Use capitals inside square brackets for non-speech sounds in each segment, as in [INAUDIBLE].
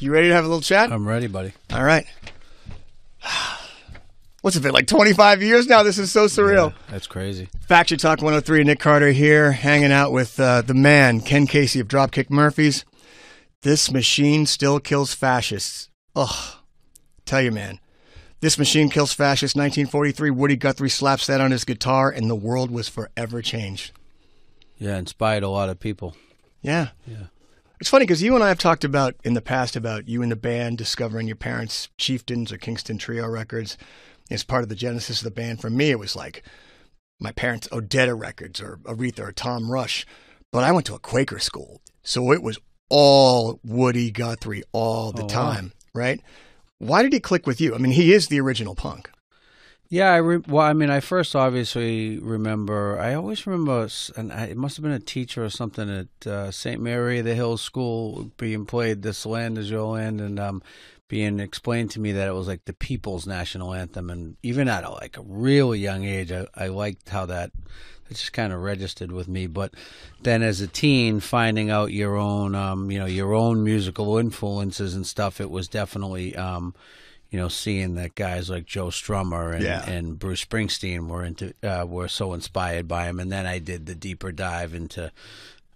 You ready to have a little chat? I'm ready, buddy. All right. [SIGHS] What's it been like 25 years now? This is so surreal. Yeah, that's crazy. Faction Talk 103, Nick Carter here, hanging out with uh, the man, Ken Casey of Dropkick Murphys. This machine still kills fascists. Ugh. Tell you, man. This machine kills fascists. 1943, Woody Guthrie slaps that on his guitar, and the world was forever changed. Yeah, inspired a lot of people. Yeah. Yeah. It's funny because you and I have talked about in the past about you and the band discovering your parents' Chieftains or Kingston Trio records as part of the genesis of the band. For me, it was like my parents' Odetta records or Aretha or Tom Rush. But I went to a Quaker school, so it was all Woody Guthrie all the Oh, wow. time, right? Why did he click with you? I mean, he is the original punk. Yeah, I re- well, I mean, I first obviously remember. I always remember, and I, it must have been a teacher or something at uh, St. Mary of the Hills School being played "This Land Is Your Land" and um, being explained to me that it was like the people's national anthem. And even at a, like a really young age, I, I liked how that it just kind of registered with me. But then as a teen, finding out your own, um, you know, your own musical influences and stuff, it was definitely. Um, you know, seeing that guys like Joe Strummer and, Yeah. and Bruce Springsteen were into uh, were so inspired by him, and then I did the deeper dive into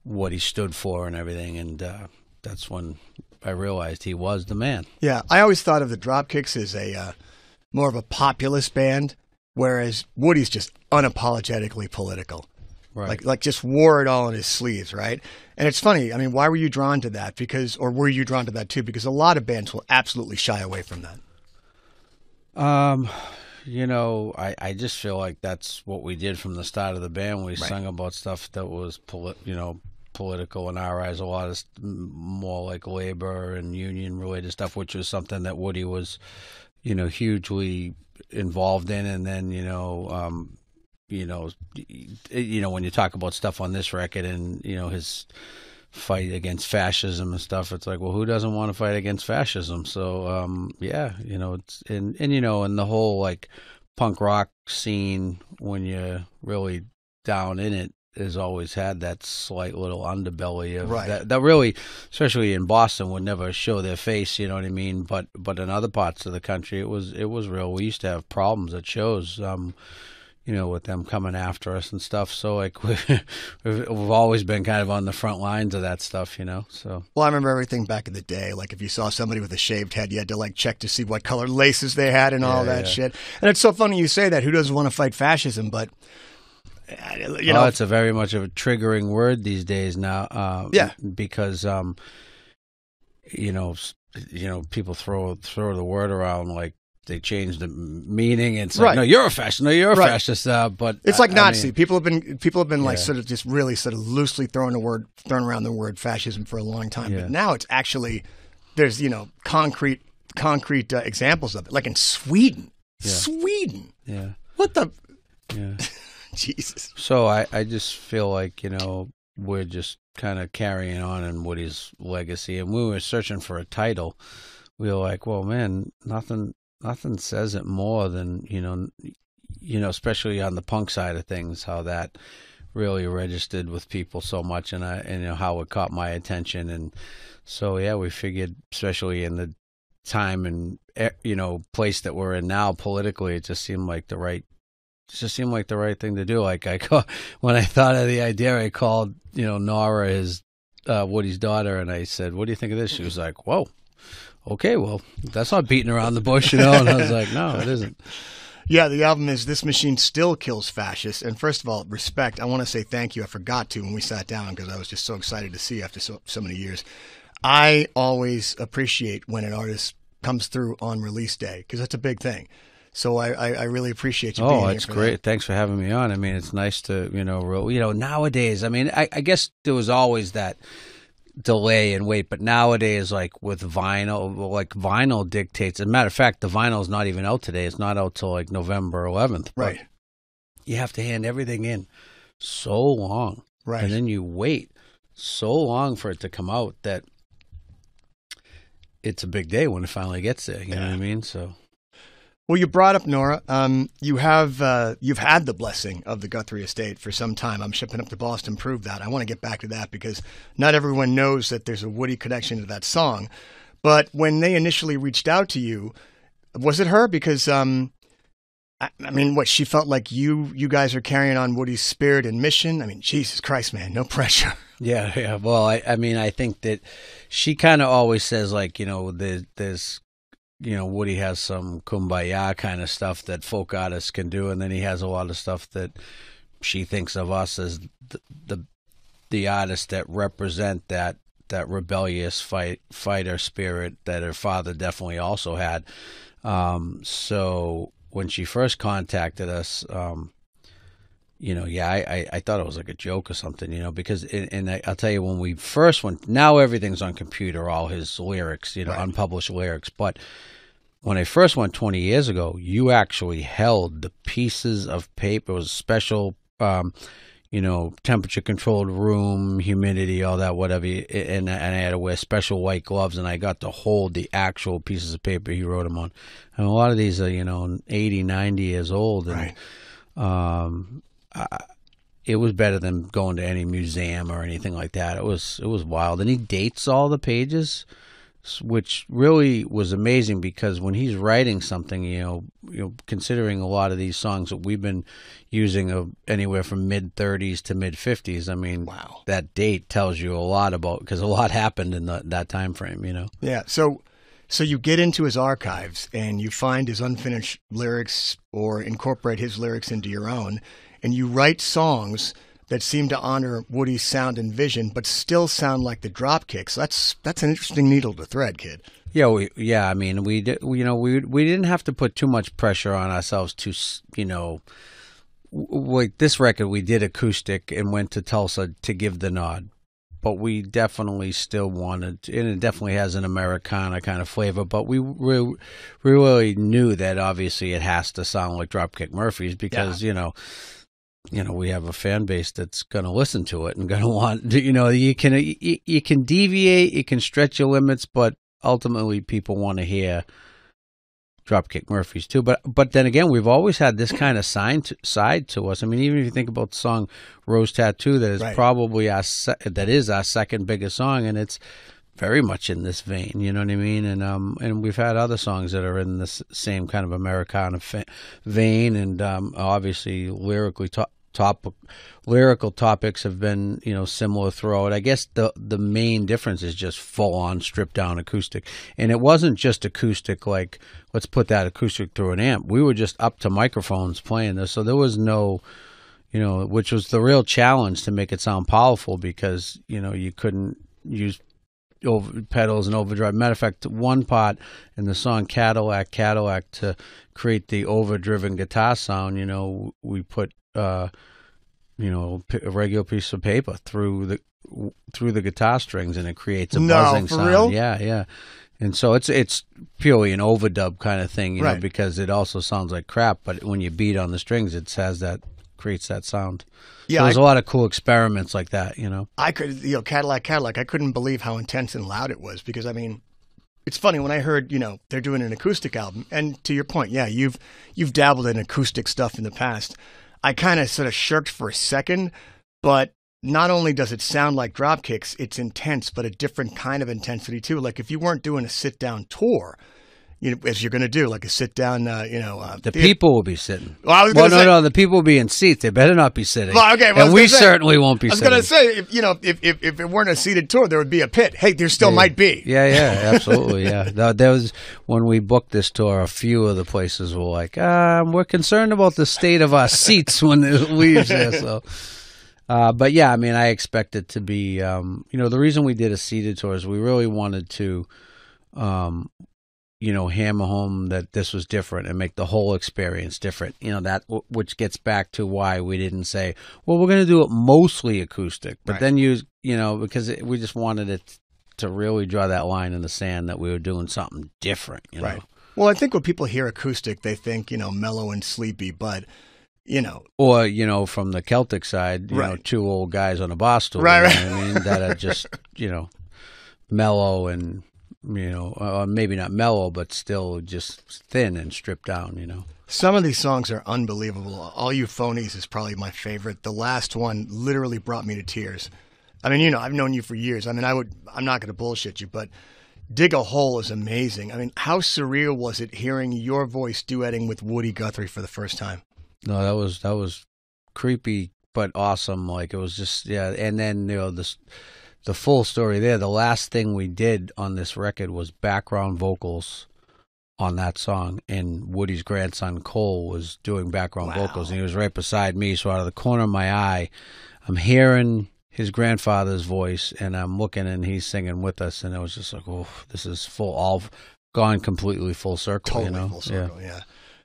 what he stood for and everything, and uh, that's when I realized he was the man. Yeah, I always thought of the Dropkicks as a uh, more of a populist band, whereas Woody's just unapologetically political. Right. Like like just wore it all in his sleeves, right? And it's funny. I mean, why were you drawn to that? Because or were you drawn to that too? Because a lot of bands will absolutely shy away from that. Um, you know, I, I just feel like that's what we did from the start of the band. We sung about stuff that was, poli- you know, political in our eyes. A lot of st- more like labor and union related stuff, which was something that Woody was, you know, hugely involved in. And then, you know, um, you know, you know, when you talk about stuff on this record and you know his fight against fascism and stuff. It's like, well, who doesn't want to fight against fascism? So, um, yeah, you know, it's and and you know, and the whole like punk rock scene when you're really down in it has always had that slight little underbelly of Right. that, that really especially in Boston would never show their face you know what I mean but but in other parts of the country it was it was real we used to have problems at shows um you know, with them coming after us and stuff. So like we, [LAUGHS] we've, we've always been kind of on the front lines of that stuff, you know. So Well, I remember everything back in the day. Like if you saw somebody with a shaved head, you had to like check to see what color laces they had and all that yeah. shit. And it's so funny you say that. Who doesn't want to fight fascism? But uh, you oh, know, it's a very much of a triggering word these days now. Uh, Yeah. because um, you know, you know, people throw throw the word around like they change the meaning. It's like, Right. no, you're a fascist. No, you're a Right. fascist. Uh, but It's I- like I Nazi. mean, people have been people have been like sort of just really sort of loosely throwing the word throwing around the word fascism for a long time. Yeah. But now it's actually there's you know concrete concrete uh, examples of it. Like in Sweden, Yeah. Sweden. yeah, What the yeah. [LAUGHS] Jesus? So I, I just feel like, you know, we're just kind of carrying on in Woody's legacy. And when we were searching for a title, we were like, well, man, nothing, nothing says it more than, you know, you know, especially on the punk side of things, how that really registered with people so much and I, and you know, how it caught my attention. And so, yeah, we figured, especially in the time and, eh, you know, place that we're in now politically, it just seemed like the right it just seemed like the right thing to do. Like I [LAUGHS] call, when I thought of the idea, I called you know Nora, his uh, Woody's daughter, and I said, "What do you think of this?" She was like, "Whoa, okay, well that's not beating around the bush, you know." And I was like, "No, it isn't." Yeah, the album is This Machine Still Kills Fascists. And first of all, respect. I want to say thank you. I forgot to when we sat down because I was just so excited to see you after so, so many years. I always appreciate when an artist comes through on release day because that's a big thing. So I, I, I really appreciate you oh, being Oh, for great. that. Thanks for having me on. I mean, it's nice to you know, real, you know, nowadays. I mean, I, I guess there was always that delay and wait, but nowadays, like with vinyl, like vinyl dictates. As a matter of fact, the vinyl is not even out today. It's not out till like November 11th. but Right, You have to hand everything in so long, right. and then you wait so long for it to come out that it's a big day when it finally gets there. You know what I mean? So Well, you brought up Nora. Um, you have uh, you've had the blessing of the Guthrie estate for some time. I'm shipping up to Boston. Prove that. I want to get back to that because not everyone knows that there's a Woody connection to that song. But when they initially reached out to you, was it her? Because um, I, I mean, what she felt like you you guys are carrying on Woody's spirit and mission. I mean, Jesus Christ, man, no [LAUGHS] pressure. Yeah, yeah. Well, I, I mean, I think that she kind of always says like, you know, there's, there's, you know, Woody has some kumbaya kind of stuff that folk artists can do, and then he has a lot of stuff that she thinks of us as the the, the artists that represent that that rebellious fight fighter spirit that her father definitely also had. Um, so when she first contacted us, um, you know, yeah, I, I, I, thought it was like a joke or something, you know, because, and I, will tell you, when we first went, now everything's on computer, all his lyrics, you know, right. unpublished lyrics. But when I first went 20 years ago, you actually held the pieces of paper, it was special, um, you know, temperature controlled room, humidity, all that, whatever. And, and I had to wear special white gloves, and I got to hold the actual pieces of paper he wrote them on. And a lot of these are, you know, 80, 90 years old. And, right. Um, it was better than going to any museum or anything like that. It was it was wild, and he dates all the pages, which really was amazing because when he's writing something, you know, you know, considering a lot of these songs that we've been using of anywhere from mid 30s to mid 50s, I mean, wow, that date tells you a lot about because a lot [LAUGHS] happened in the, that time frame, you know. Yeah, so. So you get into his archives and you find his unfinished lyrics or incorporate his lyrics into your own and you write songs that seem to honor Woody's sound and vision, but still sound like the Dropkicks. That's that's an interesting needle to thread, kid. Yeah, we, yeah. I mean, we did. You know, we we didn't have to put too much pressure on ourselves to, you know, like this record. We did acoustic and went to Tulsa to give the nod, but we definitely still wanted, and it definitely has an Americana kind of flavor. But we we, we really knew that obviously it has to sound like Dropkick Murphys because yeah. you know you know we have a fan base that's going to listen to it and going [LAUGHS] to want you know you can you, you can deviate you can stretch your limits but ultimately people want to hear dropkick murphys too. But but then again we've always had this kind of side to, side to us. I mean even if you think about the song rose tattoo that is right. probably our se- that is our second biggest song and it's very much in this vein you know what i mean? And um and we've had other songs that are in this same kind of americana fa- vein and um obviously lyrically ta- topic lyrical topics have been you know similar throughout. I guess the the main difference is just full on stripped down acoustic. And it wasn't just acoustic like let's put that acoustic through an amp. We were just up to microphones playing this. So there was no you know which was the real challenge to make it sound powerful because you know you couldn't use over pedals and overdrive. Matter of fact, one part in the song Cadillac, Cadillac to create the overdriven guitar sound, you know, we put uh, you know, a regular piece of paper through the through the guitar strings, and it creates a no, buzzing for sound. Real? Yeah, yeah. And so it's it's purely an overdub kind of thing, you right. know, because it also sounds like crap, but when you beat on the strings, it has that creates that sound. Yeah, so there's I, a lot of cool experiments like that, you know. I could, you know, Cadillac, Cadillac. I couldn't believe how intense and loud it was because I mean, it's funny when I heard, you know, they're doing an acoustic album, and to your point, yeah, you've you've dabbled in acoustic stuff in the past. I kind of sort of shirked for a second, but not only does it sound like drop kicks, it's intense, but a different kind of intensity too. Like if you weren't doing a sit down tour, you know, as you're going to do, like a sit down, uh, you know. Uh, the people will be sitting. Well, I was well no, say, no, the people will be in seats. They better not be sitting. Well, okay, well, and we say, certainly won't be. I was going to say, if, you know, if, if if it weren't a seated tour, there would be a pit. Hey, there still yeah. might be. Yeah, yeah, absolutely, yeah. [LAUGHS] There was when we booked this tour, a few of the places were like, um, "We're concerned about the state of our seats when it leaves here." So. Uh, but yeah, I mean, I expect it to be. Um, you know, the reason we did a seated tour is we really wanted to um, you know, hammer home that this was different and make the whole experience different. You know, that which gets back to why we didn't say, well, we're going to do it mostly acoustic, but right. then you, you know, because it, we just wanted it to really draw that line in the sand that we were doing something different, you know. Right. Well, I think when people hear acoustic, they think, you know, mellow and sleepy, but you know, or you know, from the Celtic side, you right. know, two old guys on a bar stool, right, right. I mean, that are just you know, mellow and you know, uh, maybe not mellow, but still just thin and stripped down, you know. Some of these songs are unbelievable. All You Fonies is probably my favorite. The last one literally brought me to tears. I mean, you know, I've known you for years. I mean, I would, I'm not going to bullshit you, but Dig a Hole is amazing. I mean, how surreal was it hearing your voice duetting with Woody Guthrie for the first time? No, that was that was creepy but awesome. Like it was just yeah, and then you know this the full story there. The last thing we did on this record was background vocals on that song, and Woody's grandson Cole was doing background Wow. vocals, and he was right beside me. So out of the corner of my eye, I'm hearing his grandfather's voice, and I'm looking, and he's singing with us, and it was just like, oh, this is full, all gone completely full circle. Totally you know? full circle, yeah.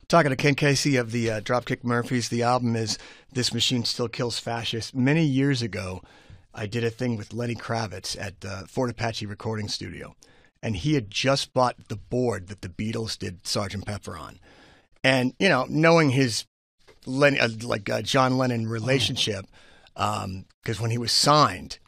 Talking to Ken Casey of the uh, Dropkick Murphys, the album is This Machine Still Kills Fascists. Many years ago, I did a thing with Lenny Kravitz at the Fort Apache Recording Studio, and he had just bought the board that the Beatles did Sgt. Pepper on. And, you know, knowing his Lenny, uh, like uh, John Lennon relationship, because when he was signed,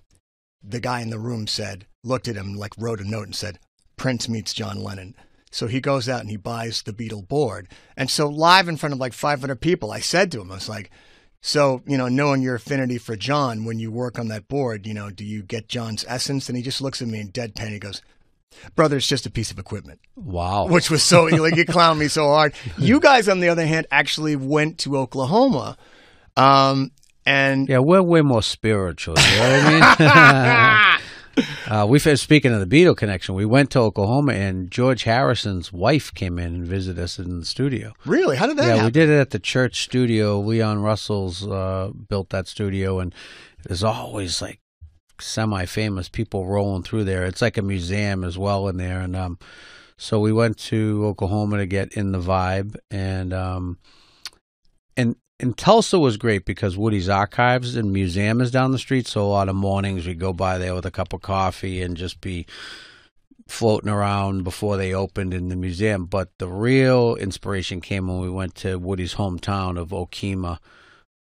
the guy in the room said, looked at him, like wrote a note and said, Prince meets John Lennon. So he goes out and he buys the Beatle board. And so live in front of like 500 people, I said to him, I was like, so, you know, knowing your affinity for John, when you work on that board, you know, do you get John's essence? And he just looks at me in deadpan. He goes, brother, it's just a piece of equipment, Wow. which was so, like, you clown me so hard. [LAUGHS] You guys, on the other hand, actually went to Oklahoma. Um, and Yeah, we're way more spiritual. You know what I mean? [LAUGHS] [LAUGHS] [LAUGHS] uh, we've had, speaking of the Beatle connection, we went to Oklahoma and George Harrison's wife came in and visited us in the studio. really, how did that yeah, happen? we did it at the church studio. Leon Russell's uh, built that studio, and there's always like semi-famous people rolling through there. It's like a museum as well in there, and um, so we went to Oklahoma to get in the vibe, and um, and and Tulsa was great because Woody's Archives and Museum is down the street. So a lot of mornings we'd go by there with a cup of coffee and just be floating around before they opened in the museum. But the real inspiration came when we went to Woody's hometown of Okemah,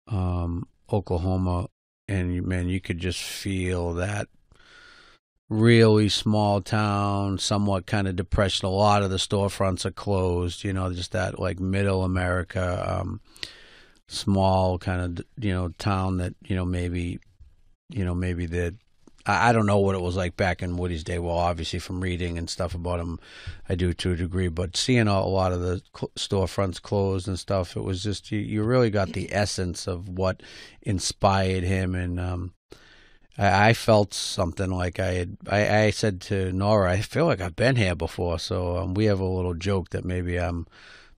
um, Oklahoma, and man, you could just feel that really small town, somewhat kind of depression. A lot of the storefronts are closed. You know, just that like middle America. Um, small kind of you know town that you know maybe you know maybe that I, I don't know what it was like back in Woody's day. Well, obviously from reading and stuff about him, I do to a degree. But seeing a, a lot of the cl- storefronts closed and stuff, it was just you, you really got the essence of what inspired him and. um I, felt something like I had. I, I said to Nora, I feel like I've been here before. So um, we have a little joke that maybe I'm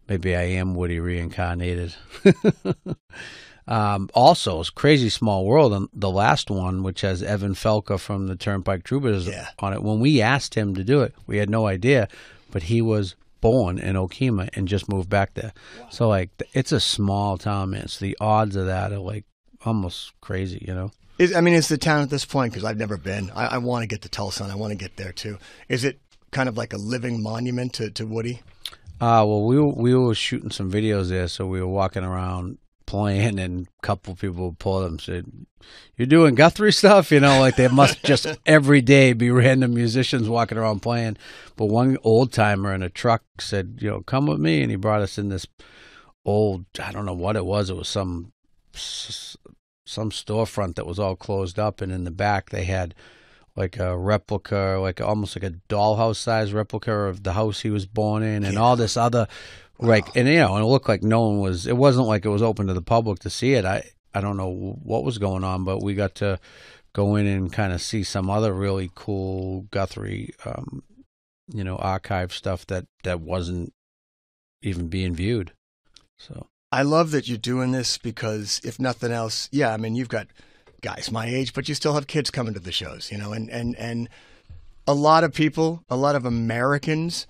maybe I am Woody reincarnated. [LAUGHS] um, also, it's Crazy Small World, and the last one, which has Evan Felker from the Turnpike Troubadours Yeah. on it. When we asked him to do it, we had no idea, but he was born in Okemah and just moved back there. So like, it's a small town, man. So the odds of that are like almost crazy, you know. Is, I mean, is the town at this point, because I've never been, I, I want to get to Tulsa and I want to get there too. Is it kind of like a living monument to, to Woody? Uh, well, we were, we were shooting some videos there, so we were walking around playing, and a couple people pulled them said, "You're doing Guthrie stuff," you know, like they must just [LAUGHS] every day be random musicians walking around playing. But one old timer in a truck said, "You know, come with me," and he brought us in this old, I don't know what it was. It was some some storefront that was all closed up, and in the back they had like a replica, like almost like a dollhouse size replica of the house he was born in, and all this other, like, and you know, and it looked like no one was. It wasn't like it was open to the public to see it. I I don't know what was going on, but we got to go in and kind of see some other really cool Guthrie, um, you know, archive stuff that that wasn't even being viewed. So I love that you're doing this because if nothing else, yeah, I mean, you've got guys my age, but you still have kids coming to the shows, you know, and, and, and a lot of people, a lot of Americans,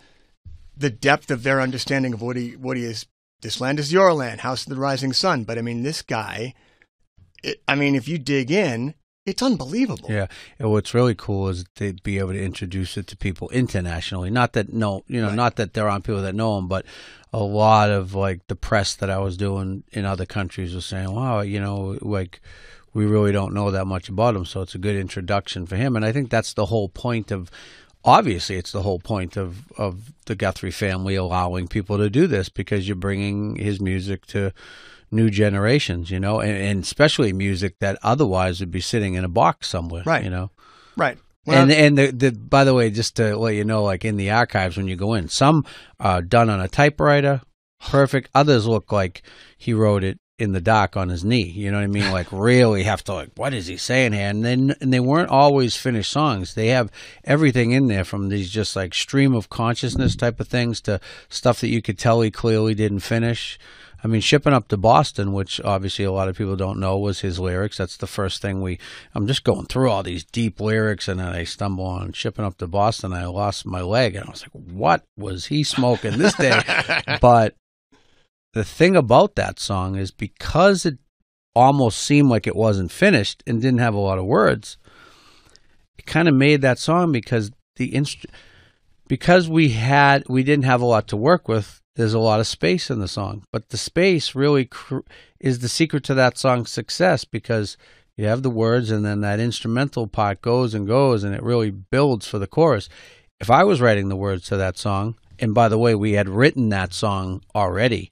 the depth of their understanding of what he, what he is, this land is your land, house of the rising sun. But I mean, this guy, it, I mean, if you dig in, it's unbelievable. Yeah, and what's really cool is to be able to introduce it to people internationally. Not that no, you know, Right. not that there aren't people that know him, but a lot of like the press that I was doing in other countries was saying, "Wow, you know, like we really don't know that much about him." So it's a good introduction for him, and I think that's the whole point of. Obviously, it's the whole point of of the Guthrie family allowing people to do this because you're bringing his music to new generations, you know, and, and especially music that otherwise would be sitting in a box somewhere, Right. You know. Right. Well- and and the, the by the way, just to let you know, like in the archives when you go in, some are done on a typewriter, perfect. Others look like he wrote it in the dock on his knee. You know what I mean? Like really have to like, what is he saying here? And then and they weren't always finished songs. They have everything in there from these just like stream of consciousness type of things to stuff that you could tell he clearly didn't finish. I mean, shipping up to Boston, which obviously a lot of people don't know, was his lyrics. That's the first thing we. I'm just going through all these deep lyrics, and then I stumble on shipping up to Boston. I lost my leg, and I was like, "What was he smoking this day?" [LAUGHS] but the thing about that song is because it almost seemed like it wasn't finished and didn't have a lot of words, it kind of made that song because the inst- because we had we didn't have a lot to work with. There's a lot of space in the song, but the space really cr- is the secret to that song's success because you have the words and then that instrumental part goes and goes and it really builds for the chorus. If I was writing the words to that song, and by the way, we had written that song already,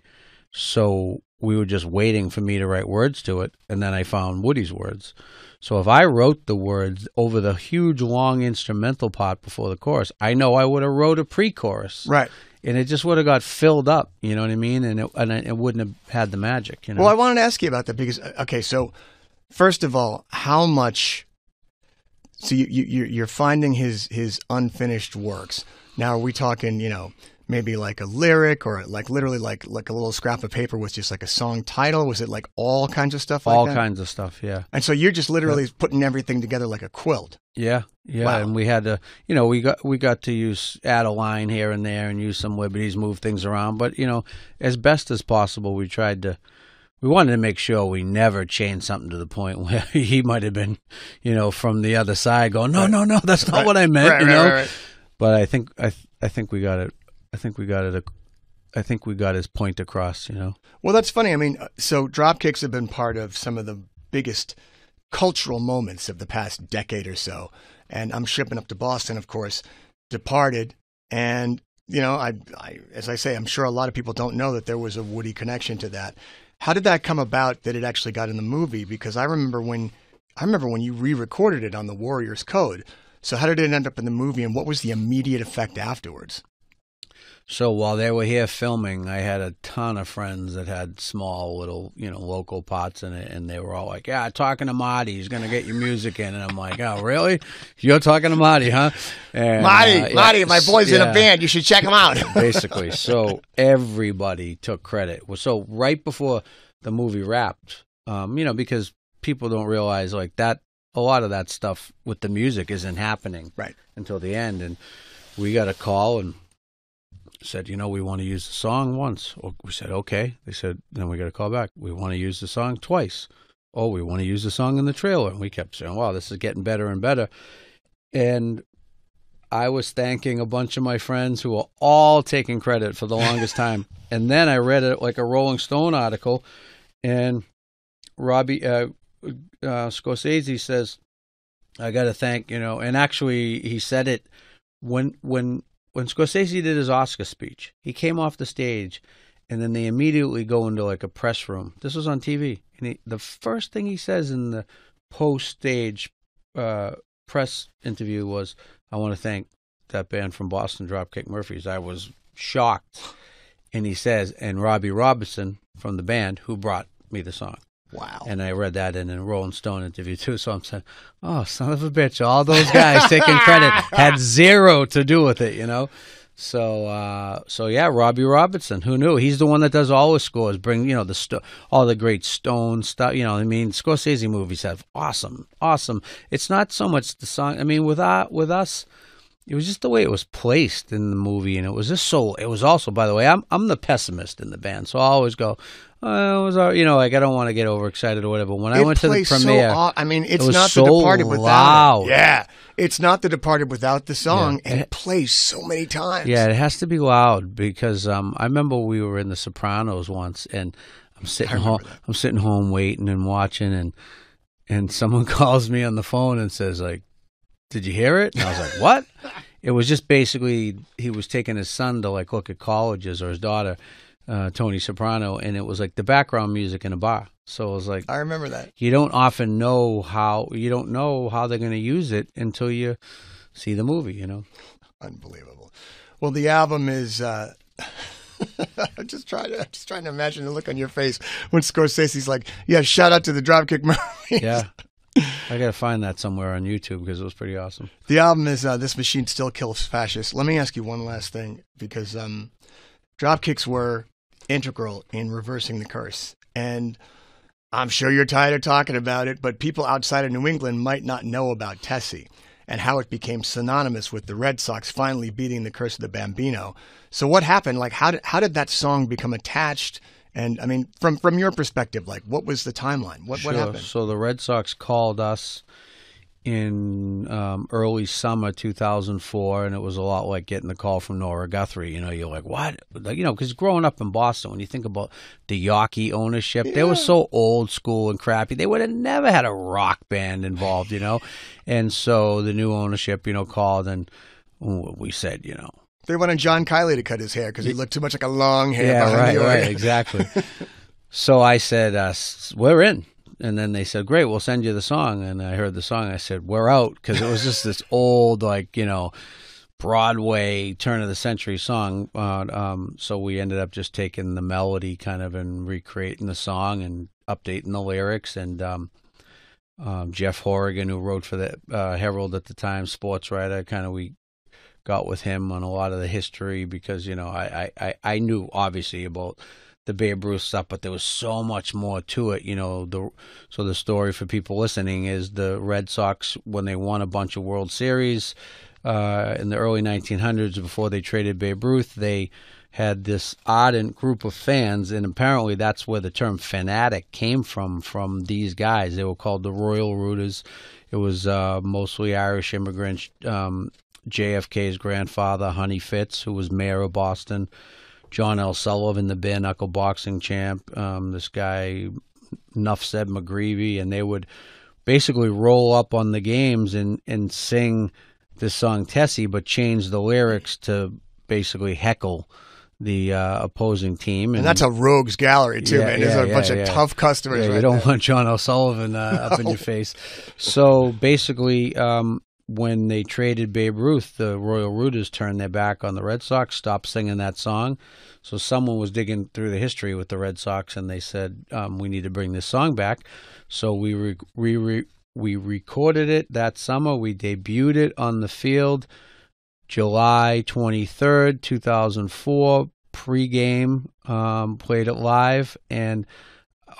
so we were just waiting for me to write words to it, and then I found Woody's words. So if I wrote the words over the huge long instrumental part before the chorus, I know I would have wrote a pre-chorus, Right. and it just would have got filled up. You know what I mean? And it and it wouldn't have had the magic. You know? Well, I wanted to ask you about that because uh, okay, so first of all, how much? So you you you're- you're finding his his unfinished works. Now, are we talking? You know, maybe like a lyric or like literally like like a little scrap of paper with just like a song title? Was it like all kinds of stuff? Like all that? kinds of stuff. Yeah. And so you're just literally putting everything together like a quilt. Yeah, yeah, Wow. and we had to, you know, we got we got to use add a line here and there and use some liberties, move things around, but you know, as best as possible, we tried to. We wanted to make sure we never changed something to the point [LAUGHS] where he might have been, you know, from the other side going, no, no, no, that's not Right. what I meant, Right, you right, know. right, right. But I think I th- I think we got it. I think we got it. I think we got his point across, you know. Well, that's funny. I mean, uh, so dropkicks have been part of some of the biggest cultural moments of the past decade or so. And I'm shipping up to Boston, of course, departed. And, you know, I, I, as I say, I'm sure a lot of people don't know that there was a Woody connection to that. How did that come about that it actually got in the movie? Because I remember when, I remember when you re-recorded it on the Warriors Code. So how did it end up in the movie and what was the immediate effect afterwards? So while they were here filming, I had a ton of friends that had small little, you know, local pots in it, and they were all like, "Yeah, talking to Marty, he's gonna get your music in." And I'm like, "Oh, really? You're talking to Marty, huh?" And, Marty, uh, yeah, Marty, my boy's in a band. You should check him out. [LAUGHS] basically. So everybody took credit. So right before the movie wrapped, um, you know, because people don't realize like that. A lot of that stuff with the music isn't happening Right. until the end, and we got a call and said, you know, we want to use the song once. We said, okay. They said, then we got a call back. We want to use the song twice. Oh, we want to use the song in the trailer. And we kept saying, wow, this is getting better and better. And I was thanking a bunch of my friends who were all taking credit for the [LAUGHS] longest time. And then I read it like a Rolling Stone article, and Robbie uh, uh, Scorsese says, "I got to thank you know." And actually, he said it when when when Scorsese did his Oscar speech. He came off the stage, and then they immediately go into like a press room. This was on TV, and he, the first thing he says in the post stage uh, press interview was, "I want to thank that band from Boston, Dropkick Murphys." I was shocked, and he says, "And Robbie Robertson from the band who brought me the song." Wow. And I read that in a Rolling Stone interview too. So I'm saying, oh, son of a bitch, all those guys taking credit had [LAUGHS] zero to do with it, you know? So, uh, so yeah, Robbie Robertson, who knew? He's the one that does all the scores, bring, you know, the all the great Stone stuff, you know, I mean, Scorsese movies have awesome, awesome. It's not so much the song. I mean, with, our, with us, it was just the way it was placed in the movie, and it was just so. It was also, by the way, I'm I'm the pessimist in the band, so I always go, oh, it was, all- you know, like I don't want to get overexcited or whatever. When I It went to the premiere, So, I mean, it's was not so the Departed without loud. Yeah, it's not the Departed without the song, Yeah. and it plays so many times. Yeah, it has to be loud because um, I remember we were in The Sopranos once, and I'm sitting home. that. I'm sitting home waiting and watching, and and someone [LAUGHS] calls me on the phone and says like, "Did you hear it?" And I was like, [LAUGHS] "What?" it was just basically he was taking his son to like look at colleges or his daughter, uh, Tony Soprano, and it was like the background music in a bar. So it was like I remember that. you don't often know how you don't know how they're going to use it until you see the movie. You know. Unbelievable. Well, the album is. Uh, [LAUGHS] I'm just trying to I'm just trying to imagine the look on your face when Scorsese's like, "Yeah, shout out to the Dropkick Murphys." Yeah. [LAUGHS] I gotta find that somewhere on YouTube because it was pretty awesome. The album is uh, "This Machine Still Kills Fascists." Let me ask you one last thing because um, Dropkicks were integral in reversing the curse, and I'm sure you're tired of talking about it, but people outside of New England might not know about Tessie and how it became synonymous with the Red Sox finally beating the curse of the Bambino. So what happened? Like how did how did that song become attached? And I mean, from from your perspective, like what was the timeline? What what happened? So the Red Sox called us in um, early summer 2004, and it was a lot like getting the call from Nora Guthrie. You know, you're like, what? Like, you know, because growing up in Boston, when you think about the Yawkey ownership, they were so old school and crappy. They would have never had a rock band involved, you know. And so the new ownership, you know, called and we said, you know, They wanted John Kiley to cut his hair because he looked too much like a long hair yeah, right, right, exactly. [LAUGHS] so I said, uh, "We're in," and then they said, "Great, we'll send you the song." And I heard the song. I said, "We're out," because it was just this old, like you know, Broadway turn of the century song. Uh, um, so we ended up just taking the melody kind of and recreating the song and updating the lyrics and. Um, um, Jeff Horrigan, who wrote for the uh, Herald at the time, sports writer, kind of we got with him on a lot of the history because you know I, I, I- knew obviously about the Babe Ruth stuff, but there was so much more to it. You know, the so the story for people listening is the Red Sox when they won a bunch of World Series uh, in the early 1900s before they traded Babe Ruth, they had this ardent group of fans, and apparently that's where the term fanatic came from. From these guys, they were called the Royal Rooters. It was uh, mostly Irish immigrants. Um, JFK's grandfather, Honey Fitz, who was mayor of Boston, John L. Sullivan, the bare knuckle boxing champ, um, this guy, Nuf Ced McGreevy, and they would basically roll up on the games and, and sing this song Tessie, but change the lyrics to basically heckle the uh, opposing team. And that's a rogues gallery too, Yeah, man. There's yeah, a bunch yeah, of tough customers. yeah, right you don't there. want John O'Sullivan uh, up in your [LAUGHS] face. So basically, um, when they traded Babe Ruth, the Royal Rooters turned their back on the Red Sox, stopped singing that song. So someone was digging through the history with the Red Sox, and they said um, we need to bring this song back. So we re- we re- we recorded it that summer. We debuted it on the field July 23rd, 2004, pregame, um, played it live. And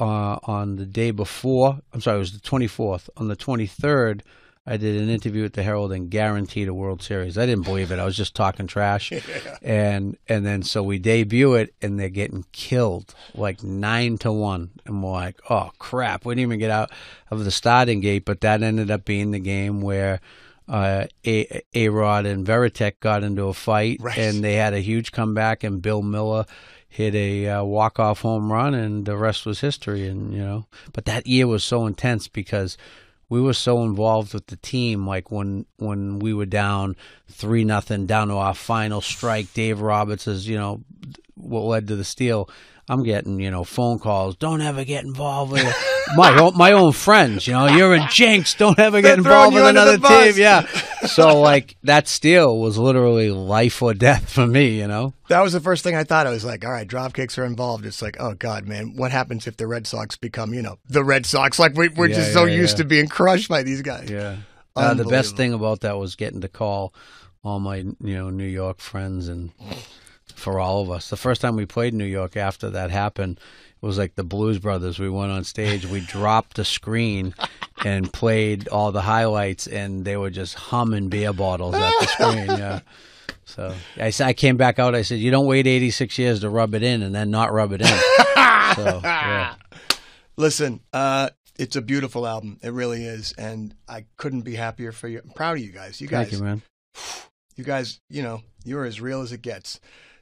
uh, on the day before, I'm sorry, it was the 24th. On the 23rd, I did an interview with the Herald and guaranteed a World Series. I didn't believe it. I was just talking trash. [LAUGHS] And and then so we debut it and they're getting killed like nine to one. And we're like, oh crap, we didn't even get out of the starting gate. But that ended up being the game where uh, a A Rod and Varitek got into a fight, Right. and they had a huge comeback. And Bill Mueller hit a uh, walk off home run, and the rest was history. And you know, but that year was so intense because we were so involved with the team. Like when when we were down three nothing, down to our final strike. Dave Roberts is you know what led to the steal. I'm getting you know phone calls. Don't ever get involved with [LAUGHS] my own, my own friends. You know you're a jinx. Don't ever get involved with another team. Yeah. [LAUGHS] So like that steal was literally life or death for me. You know. That was the first thing I thought. I was like, all right, drop kicks are involved. It's like, oh God, man, what happens if the Red Sox become, you know, the Red Sox? Like we, we're Yeah, just so yeah, used to being crushed by these guys. Yeah. Uh, the best thing about that was getting to call all my you know New York friends and for all of us. The first time we played New York after that happened, it was like the Blues Brothers. We went on stage, we dropped the screen and played all the highlights, and they were just humming beer bottles at the screen. Yeah. So "I came back out. I said, "You don't wait 86 years to rub it in, and then not rub it in." [LAUGHS] so yeah. Listen, uh, it's a beautiful album. It really is, and I couldn't be happier for you. I'm proud of you guys. You guys, Thank you, man. [SIGHS] you guys, you know, you're as real as it gets.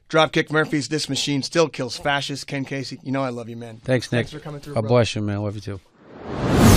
Dropkick Murphys, this machine still kills fascists. Ken Casey, you know I love you, man. Thanks, Nick. Thanks for coming through. God bless you, man. Love you too.